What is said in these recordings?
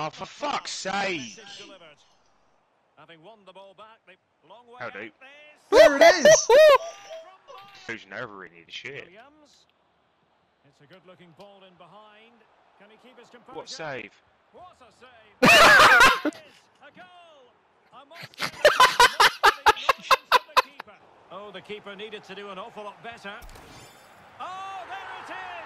Oh, for fuck's sake! Having won the ball back, they long way How out deep? this. There it is! Who's never really the shit? Williams. It's a good-looking ball in behind. Can he keep his composure? What save? What a save! A goal. A must save. Much to the annoyance of the keeper. Oh, the keeper needed to do an awful lot better. Oh, there it is.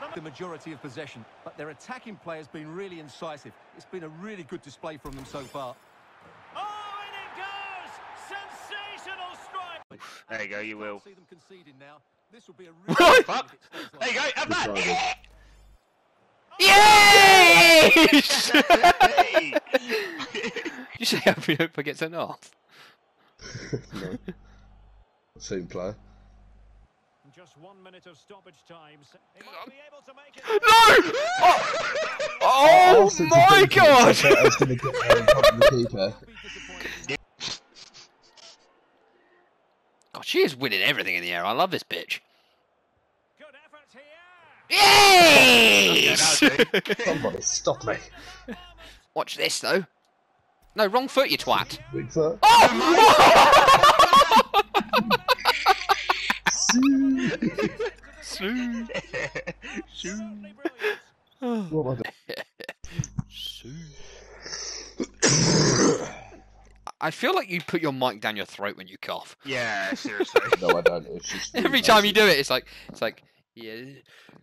The the majority of possession, but their attacking play has been really incisive. It's been a really good display from them so far. Oh, and it goes! Sensational strike! There you go, you will. See them conceding now. This will be a really Fuck! There you go, have that! Yes! Hey! you say hope you hope I get sent off. no. Same player. Just one minute of stoppage times. He might be able to make it. No! Oh, oh was such a my god! thought I was going to get there and cover the keeper. Be disappointing. God, she is winning everything in the air. I love this bitch. Good effort here. Yes! Somebody stop me. Watch this though. No, wrong foot, you twat. Big foot. Oh, Certainly brilliant. What am I doing? I feel like you put your mic down your throat when you cough. Yeah, seriously. No, I don't. It's just Every time you do it, it's like it's like yeah.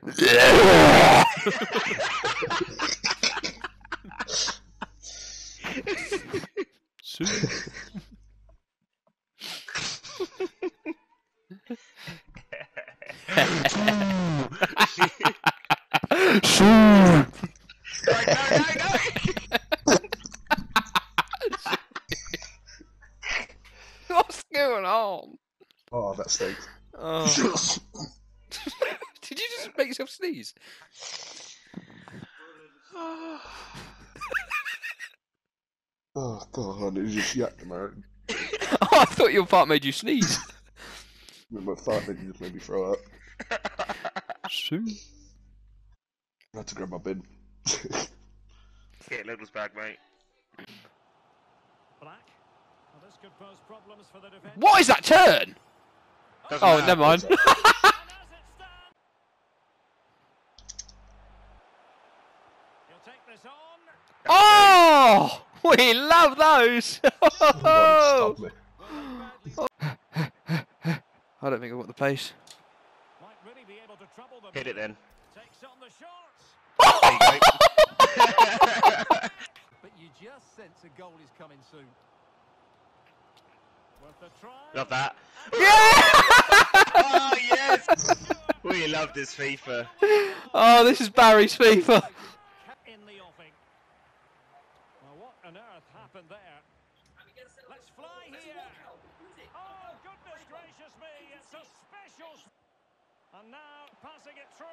Right, no! What's going on? Oh, that stinks. Oh. Did you just make yourself sneeze? Oh god, it just yacked my own. Oh, I thought your part made you sneeze. My fart made you just made me throw up. I had to grab my bin. Get Little's back, mate. Black. Well, this could pose problems for the defence. What is that turn? Doesn't Oh, matter. never mind. And as it stands, he'll take this on. Oh, we love those. Somebody stop me. I don't think I've got the pace. Might really be able to trouble them. Hit it then. Takes on the shots. There you go. But you just sense a goal is coming soon. Worth a try. Love that. Yeah! Oh, yes! We love this FIFA. Oh, this is Barry's FIFA. In the offing. Well, what on earth happened there? Let's fly here. Oh, goodness gracious me. It's a special. S- And now passing it through.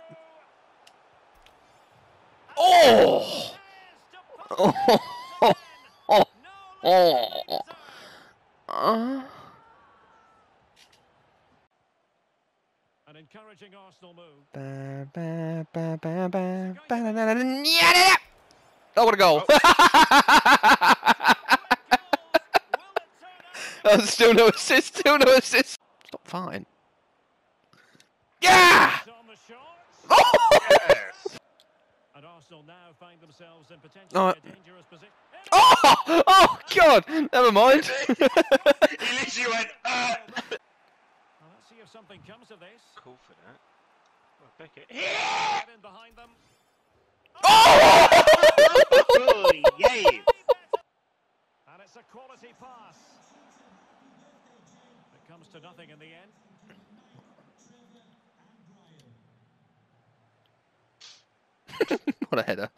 Oh! Yes, to Oh! Oh! No Oh! limit Uh, An encouraging Arsenal move. ba, ba, ba, ba, ba, ba, da, da, da, da, yeah, da, da. Oh, what a goal! Will it turn out? oh, still no assist. Still no assist. Stop farting. Yeah! It's on the shots. Yes. And Arsenal now find themselves in potentially Oh, a dangerous position. Oh! Oh God! Never mind. He literally went, uh. Well, let's see if something comes of this. Cool for that. Well, Beckett. Get in behind them. oh! Oh, yay! And it's a quality pass. It comes to nothing in the end. what a header.